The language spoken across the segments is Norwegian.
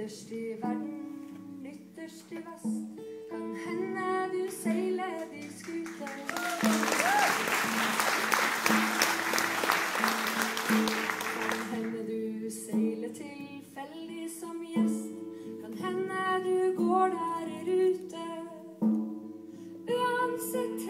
Ytterst i verden, ytterst i vest, kan hende du seiler di skute. Kan hende du seiler tilfeldig som gjest, kan hende du går der ute. Uansett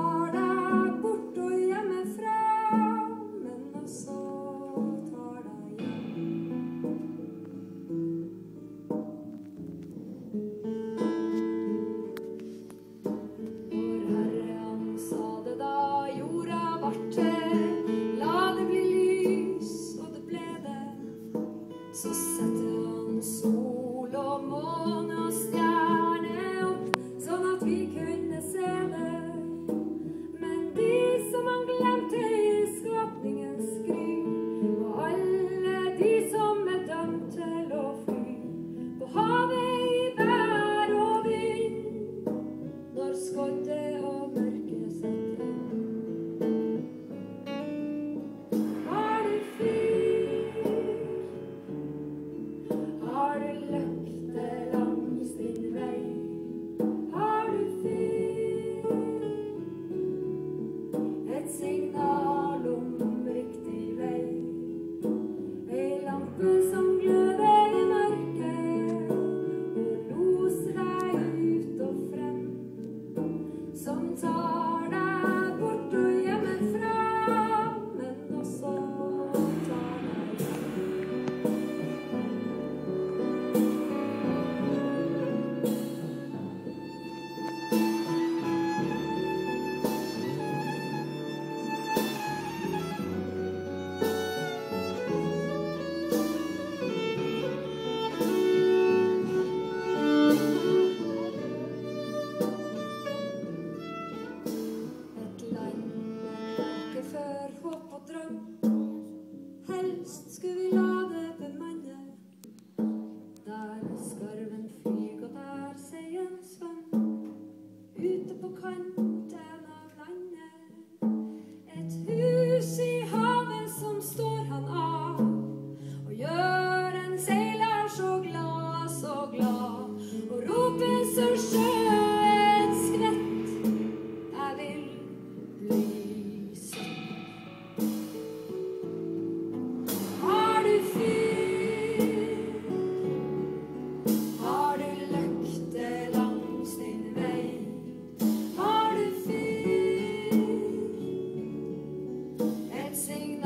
after hest skulle vi det bemanne. Der skarven flyg, og der seien svøm. Ute på kant dancing